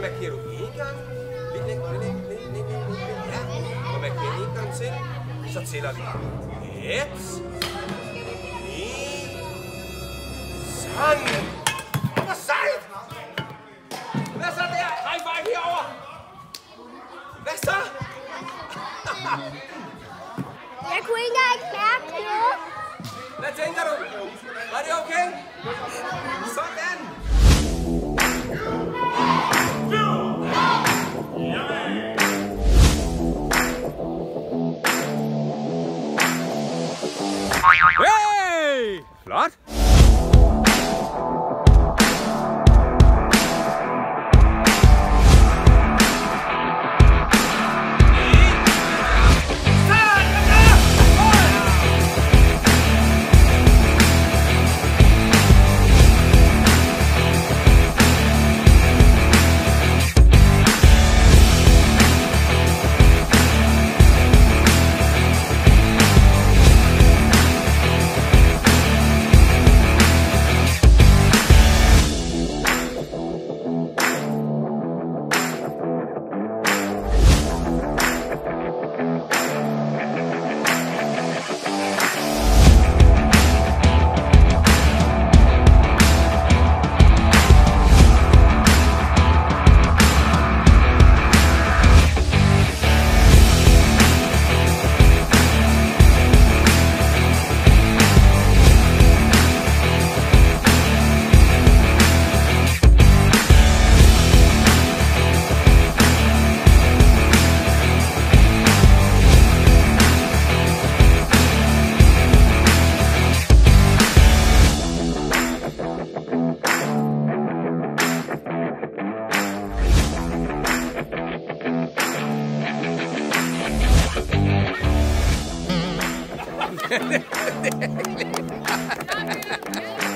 markerer du en gang. Lidt længere, lidt længere, lidt længere, lidt længere. Ja. Og markerer en gang til. Så tæller vi. Et. En. Sådan. Hvor sejt! Hvad så der? High five herovre. Hvad så? Jeg kunne ikke engang mærke noget. Hvad tænker du? Var det okay? Sådan! Hey! Flot!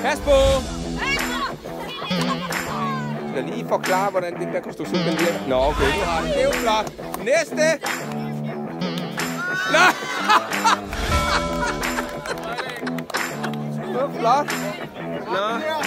Pas på! Jeg skal lige forklare, hvordan den der konstruktion den virker. Nå, okay. Det er jo flot. Næste! Nå! Det var flot. Nå.